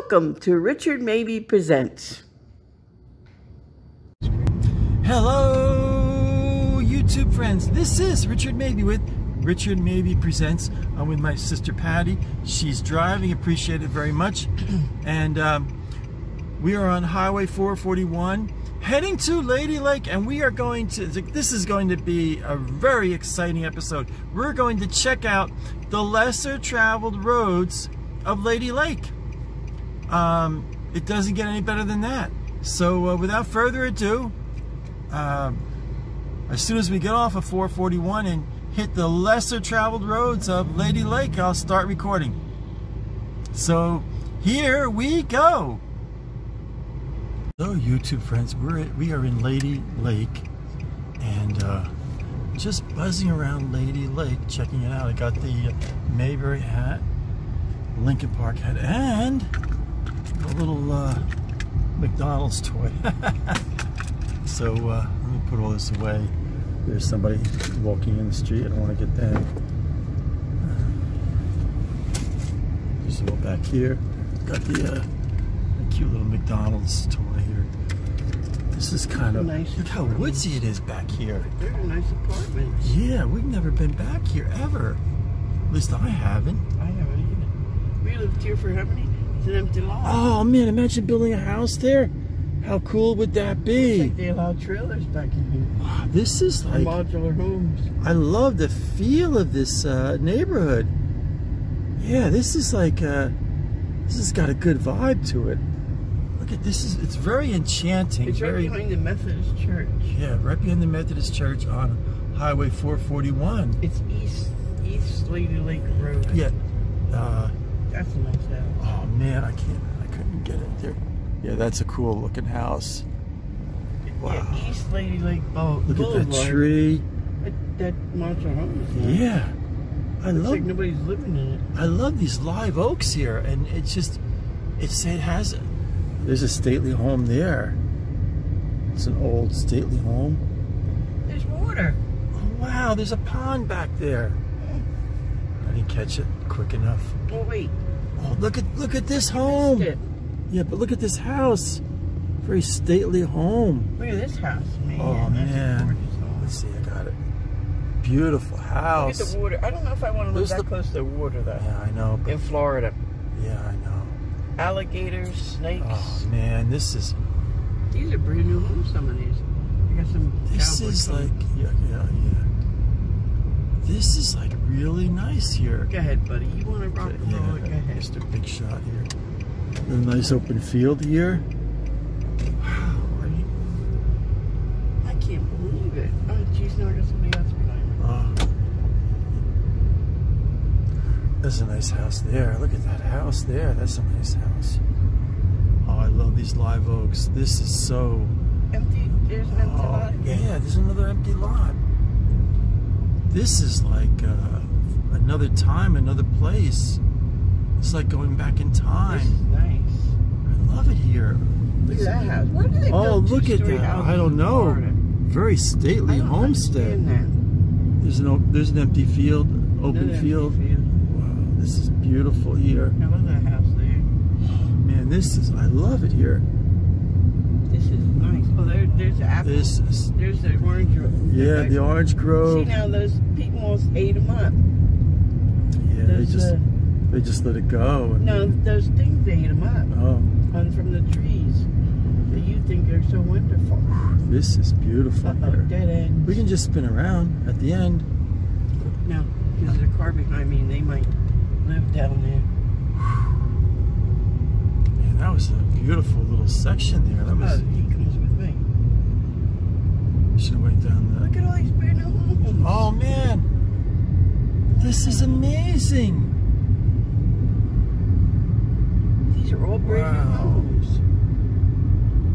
Welcome to Richard Mabey Presents. Hello, YouTube friends. This is Richard Mabey with Richard Mabey Presents. I'm with my sister Patty. She's driving, appreciate it very much. and um, we are on Highway 441 heading to Lady Lake and we are going to, this is going to be a very exciting episode. We're going to check out the lesser traveled roads of Lady Lake. Um, it doesn't get any better than that. So uh, without further ado, uh, as soon as we get off of 441 and hit the lesser traveled roads of Lady Lake, I'll start recording. So here we go. Hello YouTube friends, we're at, we are in Lady Lake and uh, just buzzing around Lady Lake, checking it out. I got the Mayberry hat, Lincoln Park hat, and a little uh, McDonald's toy. so uh, let me put all this away. There's somebody walking in the street. I don't want to get them. Just go back here. Got the, uh, cute little McDonald's toy here. This is kind of nice. Look how woodsy it is back here. They're nice apartments. Yeah, we've never been back here ever. At least I haven't. I haven't either. We lived here for how many? An empty lot. Oh man, imagine building a house there. How cool would that be? Like they allow trailers back in here. Wow, this is like modular homes. I love the feel of this uh, neighborhood. Yeah, this is like uh, this has got a good vibe to it. Look at this is it's very enchanting. It's very, right behind the Methodist church. Yeah, right behind the Methodist church on Highway 441. It's East East Lady Lake Road. Yeah. Uh, That's a nice house. oh man, I can't I couldn't get it there. Yeah, that's a cool looking house. Wow. Yeah, East Lady Lake Boat. Look at that tree. That, that modular home is. Yeah. I Looks love like nobody's living in it. I love these live oaks here, and it's just, it's it has, there's a stately home there. It's an old stately home. There's water. Oh wow, there's a pond back there. Didn't catch it quick enough. Oh wait. Oh look at look at this home. Yeah, but look at this house. Very stately home. Look at this house, man. Oh That's man, let's see, I got it. Beautiful house. Look at the water. I don't know if I want to live that the- close to the water though. Yeah, I know. But In Florida, yeah, I know. alligators, snakes. Oh man, this is These are brand new homes. Some of these. I got some. This is like, yeah, yeah, yeah. This is like really nice here. Go ahead, buddy. You want to rock and roll? it? Go Yeah, ahead. just a big shot here. A nice open field here. Wow, are you- I can't believe it. Oh, geez, now I got somebody else behind me. Ah. oh. There's a nice house there. Look at that house there. That's a nice house. Oh, I love these live oaks. This is so. Empty. There's an empty Oh, lot. yeah, there's another empty lot. This is like uh, another time, another place. It's like going back in time. This is time. nice. I love it here. Look at that house. Why do they Oh, build look at that. I don't know. Florida? Very I stately don't homestead. understand There's an there's an empty field, open Another empty field. Wow, this is beautiful here. I love that house there. Man, this is I love it here. This is nice. Oh, there, there's. This is There's the orange grove. yeah, the orange grove. See now, those people almost ate them up. Yeah, they just uh, they just let it go. no, those things they ate them up Oh, on from the trees that you think are so wonderful. this is beautiful Uh-oh, here. dead end. We can just spin around at the end. No, because there's a car behind me and they might live down there. Man, that was a beautiful little section there. That Oh, was. he comes with me. Should have went down the. Look at all these new homes. Oh man, this is amazing. These are all brand new homes.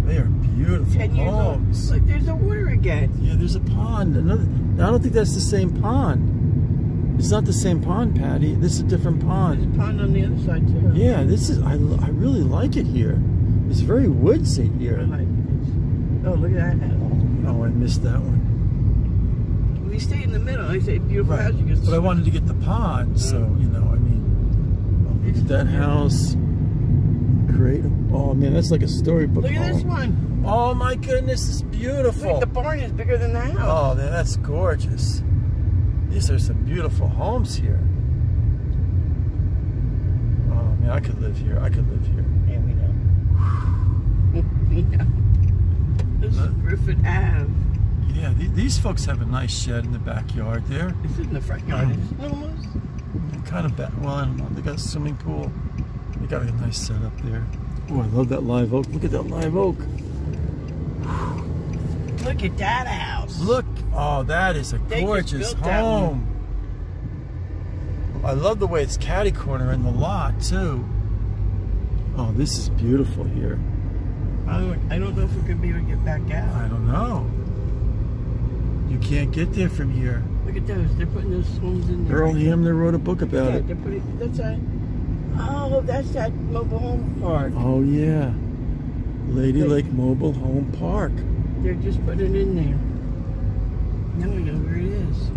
They are beautiful Ten years homes. old. Look, there's the water again. Yeah, there's a pond. Another. I don't think that's the same pond. It's not the same pond, Patty. This is a different There's a pond. pond on the other side too. Yeah, this is. I, I really like it here. It's very woodsy here. like. Oh, look at that house. Oh, I missed that one. We stayed in the middle. I say beautiful house. You But I wanted to get the pond, so you know. I mean, oh, look at that house. Great. Oh, man, that's like a storybook. Look at this one. Oh my goodness, it's beautiful. Look, the barn is bigger than the house. Oh, man, that's gorgeous. These are some beautiful homes here. Oh man, I could live here. I could live here. Yeah, we know. we know. This is Griffith Ave. Yeah, th- these folks have a nice shed in the backyard there. This is in the front yard, um, isn't it, almost? Kind of back. Well, I don't know. They got a swimming pool. They got a nice setup there. Oh, I love that live oak. Look at that live oak. Look at that house. Look. Oh, that is a They just gorgeous built that one. home. I love the way it's catty corner in the lot too. Oh, this is beautiful here. I don't, I don't know if we're gonna be able to get back out. I don't know. You can't get there from here. Look at those. They're putting those homes in there. Earl Hamner wrote a book about Yeah, it. they're putting. That's a. Oh, that's that mobile home park. Oh yeah, Lady They- Lake Mobile Home Park. They're just putting it in there. Now we know where it is.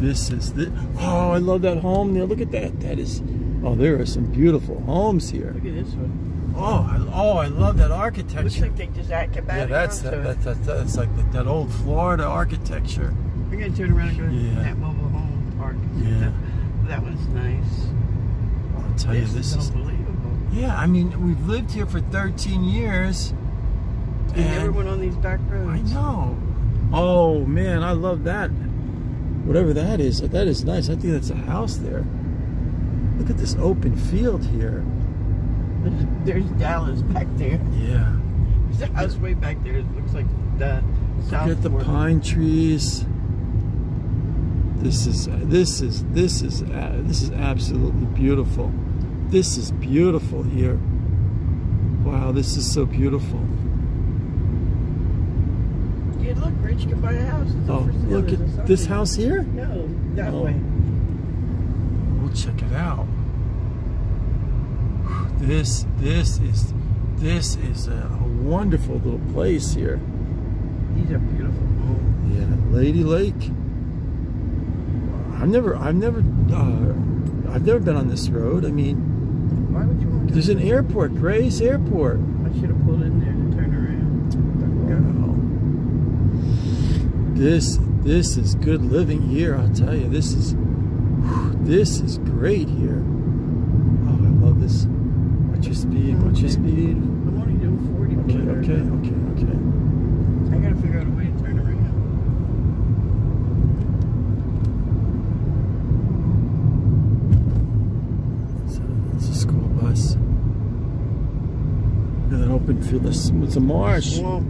This is the. Oh, I love that home there. Look at that. That is. Oh, there are some beautiful homes here. Look at this one. Oh, I, oh, I love that Looks architecture. like they just added Yeah, that's that, that, that, that's like that, that old Florida architecture. We're gonna turn around and go Yeah. to that mobile home park. Yeah. That was nice. I'll tell you, this, this is is. unbelievable. Yeah, I mean, we've lived here for 13 years. Never and- went on these back roads. I know. Oh man, I love that. Whatever that is, that is nice. I think that's a house there. Look at this open field here. There's, there's Dallas back there. Yeah. There's a house way back there. It looks like the south. Look at the border. pine trees. This is this is this is uh, this is absolutely beautiful. This is beautiful here. Wow, this is so beautiful. Yeah, look, Rich can buy a house. It's Oh, up for sale. look at this house here. No, that Oh. way. We'll check it out. This this is this is a wonderful little place here. These are beautiful homes. Yeah, Lady Lake. I've never I've never uh, I've never been on this road. I mean, Why would you want to? there's an airport, Grace Airport. I should have pulled in there to turn around. Wow. This this is good living here. I'll tell you, this is this is great here. Oh, I love this. Watch your speed. Watch your speed. I'm only doing 40. Okay, believe it or okay, okay, okay. I gotta figure out a way to turn around. It's a, it's a school bus. And that open field. That's, it's a marsh. Wow.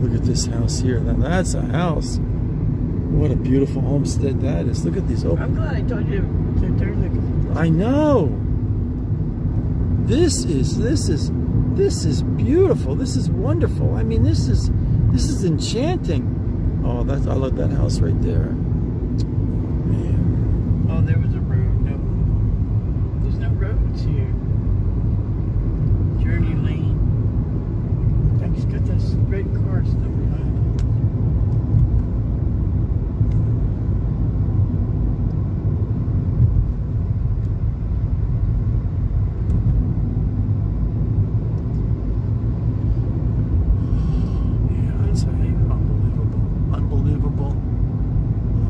Look at this house here. Now that's a house. What a beautiful homestead that is. Look at these open. I'm glad I told you to turn. I know. This is this is this is beautiful. This is wonderful. I mean, this is this is enchanting. Oh, that's I love that house right there. Oh, there was a road. There's no roads here. Journey Lane. Got this red car still behind him. Yeah, I'd say unbelievable, unbelievable.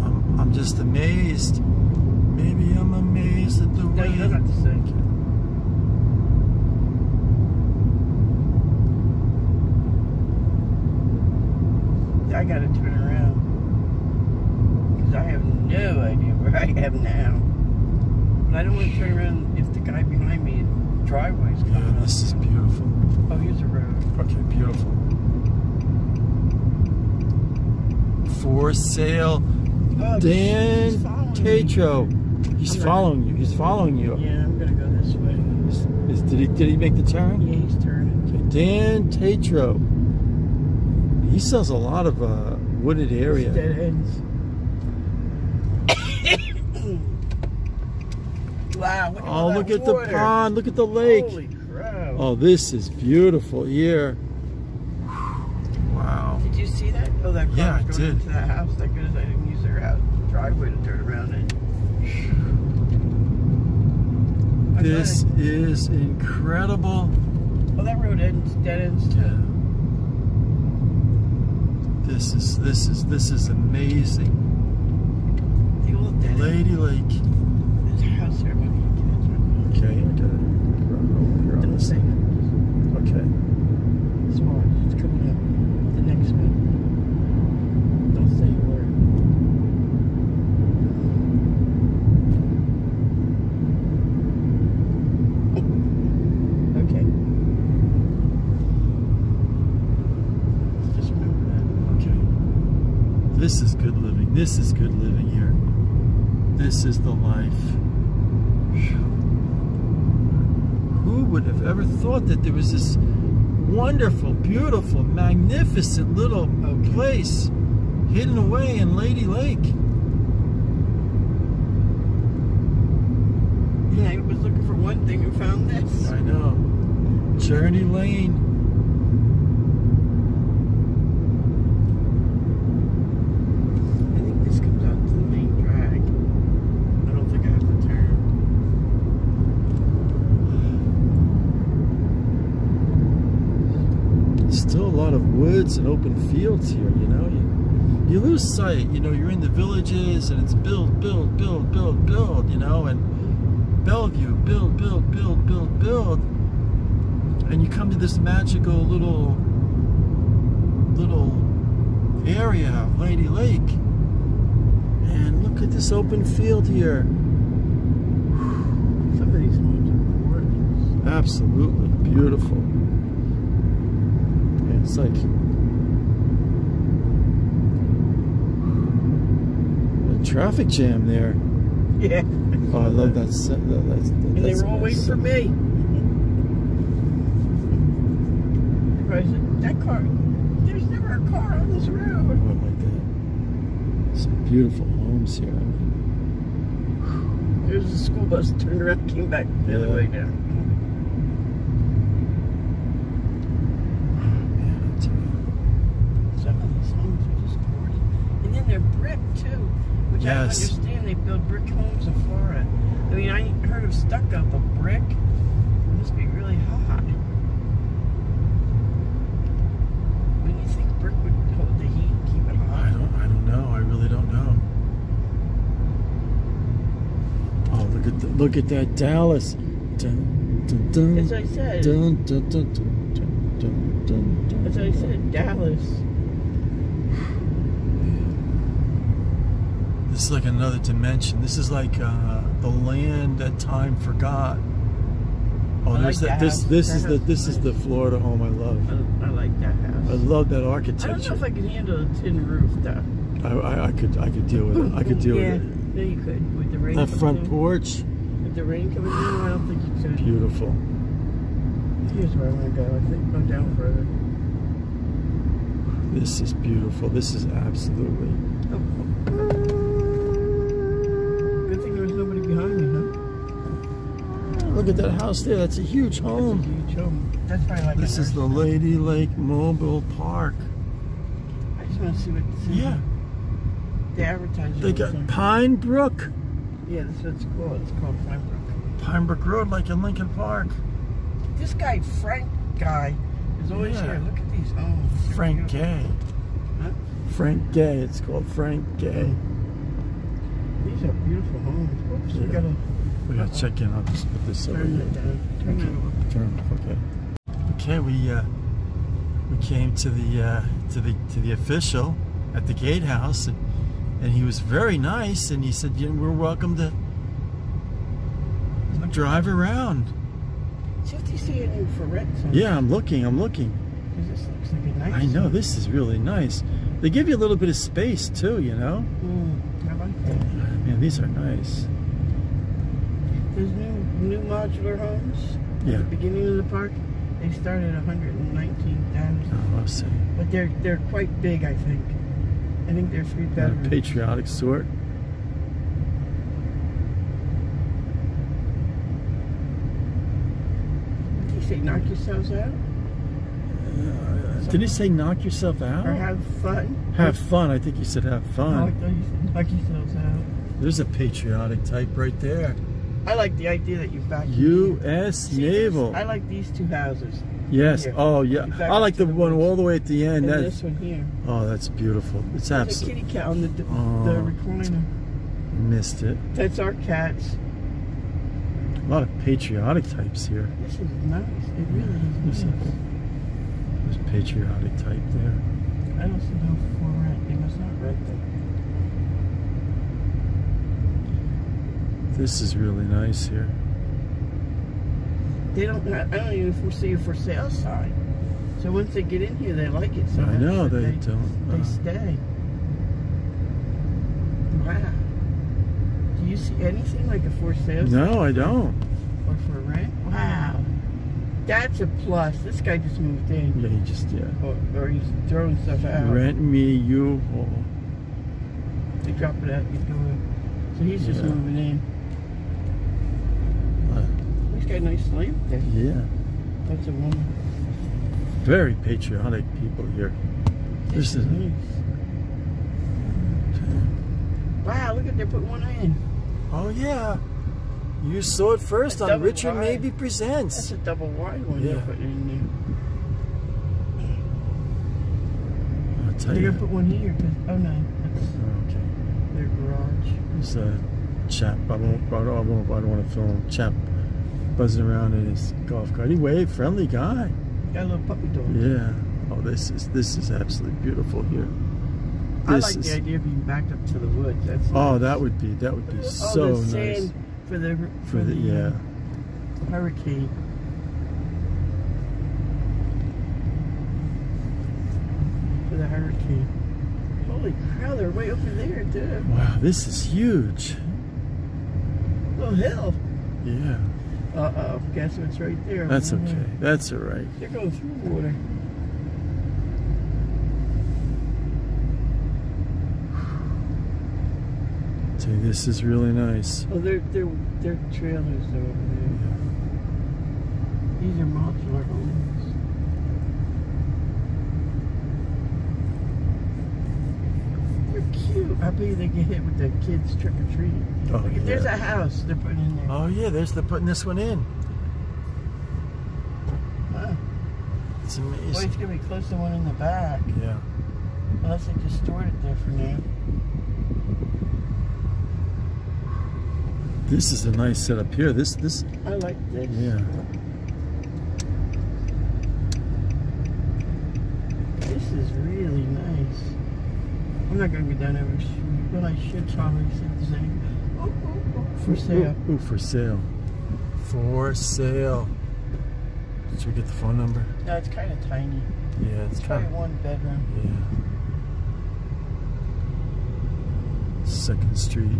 I'm, I'm just amazed. Maybe I'm amazed at the No, way. you don't have to say. I gotta turn around. Because I have no idea where I am now. But I don't want to turn around if the guy behind me driveway's coming Yeah, up. this is beautiful. Oh, here's a road. Okay, beautiful. For sale, Oh, Dan. Tatro. He's I'm following you. He's following you. Yeah, I'm gonna go this way. Is- is- did he did he make the turn? Yeah, he's turning. Dan Tatro. He sells a lot of uh, wooded It's dead ends. wow, look Oh, look at the pond. Look at the lake. Holy crap. Oh, this is beautiful here. Wow. Did you see that? Oh, that car Yeah, was I going did. into that house. Thank goodness I didn't use their house driveway to turn around in. This is incredible. Well, that road ends, dead ends too. This is this is this is amazing. The old dead end. Lady Lake. There's a house there, but Okay, I gotta run over here on Don't this. say. Okay. Small. It's coming up. The next one. Don't say a word. okay. Just remember that. Okay. This is good living. This is good living here. This is the life. Who would have ever thought that there was this wonderful, beautiful, magnificent little Okay. place hidden away in Lady Lake? And I was looking for one thing and found this. I know. Journey Lane. I think this comes out to the main drag. I don't think I have to turn. Still a of and open fields here, you know. You, you lose sight, you know, you're in the villages and it's build, build, build, build, build, you know, and Bellevue, build, build, build, build, build. And you come to this magical little little area of Lady Lake. And look at this open field here. Some of these homes are gorgeous. Absolutely beautiful. And it's like traffic jam there. Yeah. Oh, I love that. se- that that's, And they were all waiting for me. That car. There's never a car on this Oh road. my God. Some beautiful homes here. I mean, There's a school bus turned around, came back the other way down. Oh, man, I tell you. Some of these homes are just gorgeous. And then they're brick too, yes. I understand. They build brick homes in Florida. I mean, I heard of stuck up a brick. It must be really hot. Would you think brick would hold the heat, keep it hot? I don't. I don't know. I really don't know. Oh, look at the, look at that Dallas. Dun, dun, dun, As I said. Dun, dun, dun, dun, dun, dun, dun, dun, As I said, Dallas. This is like another dimension. This is like uh, the land that time forgot. Oh, I there's like that. This house. this That is the this is the. Florida home I love. I, I like that house. I love that architecture. I don't know if I could handle a tin roof though. I, I, I could I could deal with it. I could deal yeah, with it. no, you could with the rain. That front in. porch, With the rain coming in, I don't think you could. beautiful. Here's where I want to go. I think go down further. This is beautiful. This is absolutely. Good Look at that house there. That's a huge That's a home. huge home. Like This is the home. Lady Lake Mobile Park. I just want to see what. Yeah, They advertise. they got Pine Brook, Yeah, that's what it's called. It's called Pinebrook. Pine Brook Road, like in Lincoln Park. This guy Frank guy is always Yeah. here. Look at these homes. They're Frank. Gay. Huh? Frank Gay. It's called Frank Gay. These are beautiful homes. Oops, we gotta We gotta check in. I'll just put this over turn down. Turn off. Turn off. Okay. Okay. We uh, we came to the uh, to the to the official at the gatehouse, and, and he was very nice, and he said, "You know, we're welcome to drive around." If you see for rent. Yeah, I'm looking. I'm looking. This looks like a nice. I know this is really nice. They give you a little bit of space too, you know. Mm, I like that. Man, these are nice. There's new new modular homes. Yeah. At the beginning of the park, they start at 119,000, Oh, I'll see. but they're they're quite big. I think. I think they're three Yeah, bedrooms. patriotic sort. Do you say? Knock yourselves out uh, Did he say knock yourself out? or have fun? Have fun. I think you said have Oh, I fun. thought you said knock yourselves out. There's a patriotic type right there. I like the idea that you back. U.S. Naval. I like these two houses. Yes. Oh, yeah. I like the the one all the way at the end. And That's this one here. oh, that's beautiful. It's There's absolutely kitty cat on the, the, Oh. the recliner. missed it. That's our cats. A lot of patriotic types here. This is nice. It really is Listen. nice. There's patriotic type there. I don't see no for rent. They must not rent them. This is really nice here. They don't. I don't even foresee a for sale sign. So once they get in here, they like it so I much know they, they, don't. they uh, stay. Wow. Do you see anything like a for sale sign no, I don't. or for rent? Wow. That's a plus. This guy just moved in. Yeah, he just yeah. Or, or he's throwing stuff out. Rent me you. Oh, They drop it out your door. So he's just Yeah. moving in. He's got a nice lamp there. yeah. That's a woman. Very patriotic people here. This is nice. Wow, look at they put one in. Oh yeah. You saw it first A on Richard wide. Mabey That's Presents. a double wide one Yeah. they're putting in I'll there. tell They're you. gonna put one here. 'cause- oh no, that's Okay. their garage. There's a chap. I won't. I don't, I won't, I don't want to film. Chap buzzing around in his golf cart. He waved. Friendly guy. Got a little puppy dog. Yeah. Oh, this is this is absolutely beautiful here. I This like is. the idea of being backed up to the woods. That's Oh, nice. that would be that would be Oh, so the nice for the for, for the yeah. uh, hurricane. For the hurricane. Holy cow, they're way over there, too. Wow, this is huge. Little hill. Yeah. Uh oh, guess what's right there? That's okay. That's all right. They're going through the water. You, this is really nice. Oh, they're they're they're trailers over there. These are modular homes. They're. I bet they get hit with the kids trick or treating. Oh, Look, yeah. There's a house they're putting in there. Oh yeah, there's the putting this one in. Wow. It's Boy, amazing. it's gonna be close to one in the back. Yeah. Unless they just stored it there for now. This is a nice setup here. This this I like this. yeah. This is really nice. I'm not gonna go down every street, but I should probably see the same. Oh, oh, oh, for sale. Ooh, for sale. For sale. Did we get the phone number? No, it's kind of tiny. Yeah, it's It's probably kind of one bedroom. yeah. Second Street.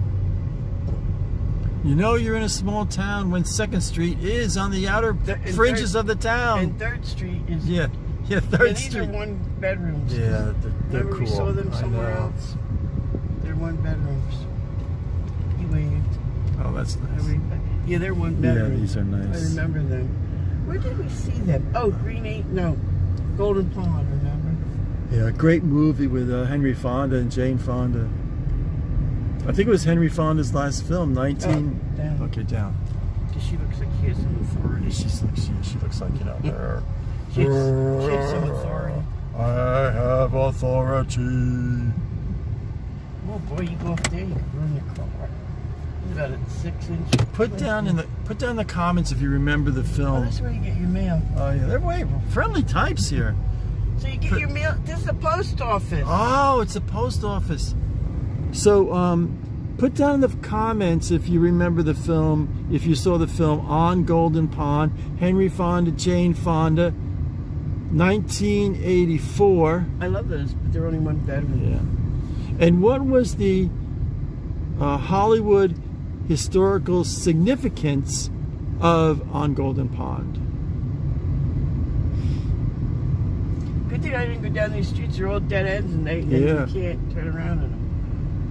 You know you're in a small town when Second Street is on the outer The- fringes Third- of the town. And Third Street is. yeah, yeah, Third these Street. are one bedrooms. Yeah, they're, they're Remember cool. we saw them somewhere else? They're one bedrooms. He waved. Oh, that's nice. Yeah, they're one bedrooms. Yeah, these are nice. I remember them. Where did we see them? Oh, Green Eight. No, Golden Pond. Remember? Yeah, a great movie with uh, Henry Fonda and Jane Fonda. I think it was Henry Fonda's last film, 19. Oh, down. Okay, down. 'Cause she looks like she has some authority. She looks, she, she looks like, you know, her. She has, she has some authority. I have authority. Oh boy, you go up there, you can ruin your car. About a six inch. Put down in the put down the comments if you remember the Oh, film. that's where you get your mail. Oh yeah, they're way friendly types here. So you get Put- your mail. This is the post office. Oh, it's a post office. So, um, put down in the comments if you remember the film, if you saw the film on Golden Pond, Henry Fonda, Jane Fonda, 1984. I love those, but they're only one bedroom. Yeah. And what was the uh, Hollywood historical significance of On Golden Pond? Good thing I didn't go down these streets. They're all dead ends, and they Yeah. you can't turn around in them.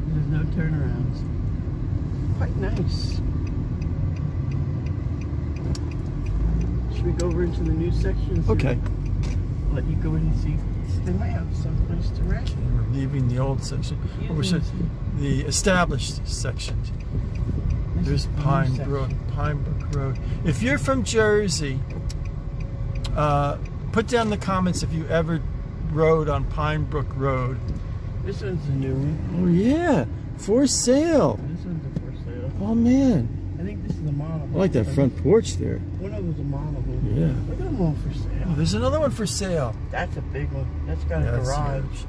There's no turnarounds. Quite nice. Should we go over into the new section? Okay. Let you go in and see. They might have someplace to rent. We're leaving the old section. Oh, we're the established section. There's Pine section. Brook, Pine Brook Road. If you're from Jersey, uh, put down the comments if you ever rode on Pine Brook Road. This one's a new one. Oh yeah, for sale. This one's a for sale. Oh man, I think this is a model. I like that front porch there. One of them's a model. Yeah. Look at them all for sale. Oh, there's another one for sale. That's a big one. That's got a garage.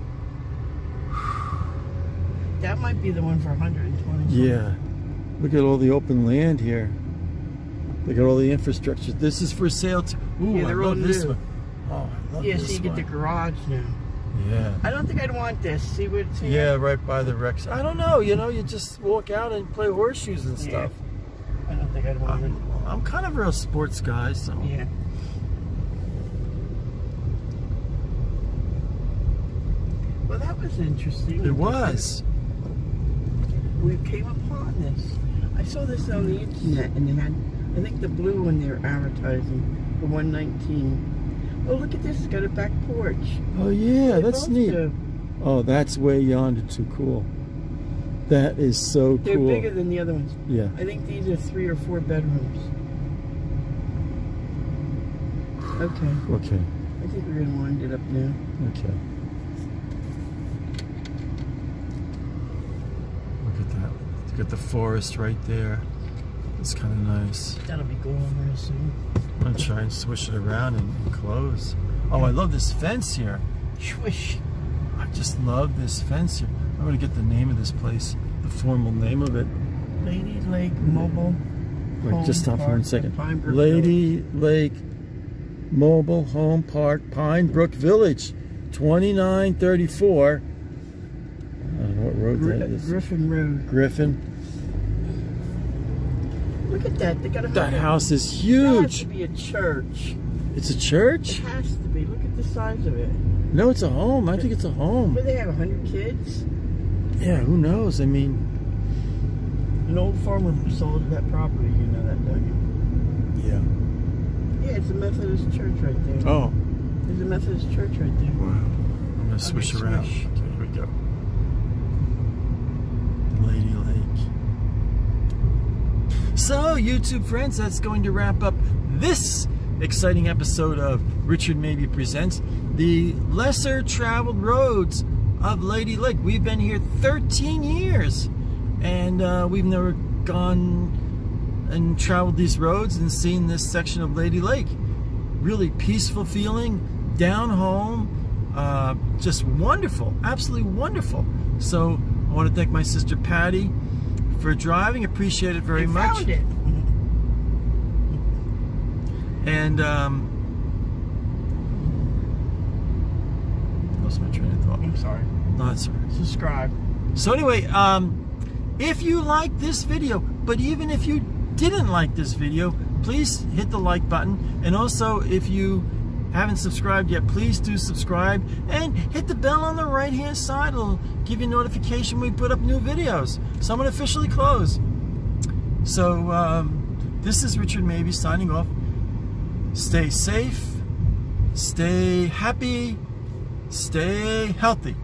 That might be the one for 120. Yeah. Look at all the open land here. Look at all the infrastructure. This is for sale too. Ooh, Yeah, I love this new. one. Oh, I love Yeah, this so you get the garage now. Yeah. I don't think I'd want this. See what it's here? Yeah, right by the Rex. I don't know. You know, you just walk out and play horseshoes and Yeah. stuff. I don't think I'd want it. I'm kind of a real sports guy, so. Yeah. Well, that was interesting. It was. We came upon this. I saw this on the internet, and they had, I think the blue one they were advertising, for 119. Oh, look at this! It's got a back porch. Oh yeah, They that's neat. do. Oh, that's way yonder. Too cool. That is so cool. They're cool. bigger than the other ones. Yeah. I think these are three or four bedrooms. Okay, Okay. I think we're gonna wind it up now. Okay. Look at at the forest right there. It's kind of nice. That'll be going real soon. I'm gonna try and swish it around and, and close. Oh, I love this fence here. Swish. I just love this fence here. I'm gonna get the name of this place, the formal name of it. Lady Lake Mobile. Wait, just stop for Park one second. Lady Lake Mobile Home Park, Pine Brook Village, 2934. I don't know what road Gri- that is. Griffin Road. Griffin. Look at that. They got a That house is That has to huge. be a church. It's a church? It has to be. Look at the size of it. No, it's a home. I think it's a home. Where they have 100 kids? Yeah, who knows? I mean, An old farmer sold that property. You know that, don't you? yeah. Yeah, it's a Methodist church right there. Oh, There's a Methodist church right there. wow. I'm gonna swish Okay, around. swish. Okay, here we go. Lady Lake. So, YouTube friends, that's going to wrap up this exciting episode of Richard Mabey Presents the lesser traveled roads of Lady Lake. We've been here 13 years and uh, we've never gone and traveled these roads and seen this section of Lady Lake. Really peaceful feeling, down home, uh, just wonderful, absolutely wonderful. So I want to thank my sister Patty for driving. Appreciate it very They much. found it. And um, lost my train of thought. I'm sorry. No, that's all right. Subscribe. So anyway, um, if you like this video, but even if you didn't like this video, please hit the like button. And also, if you haven't subscribed yet, please do subscribe and hit the bell on the right hand side. It'll give you notification when we put up new videos. So I'm gonna officially close. So um, this is Richard Mabey signing off. Stay safe, stay happy, stay healthy.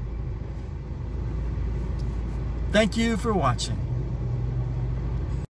Thank you for watching.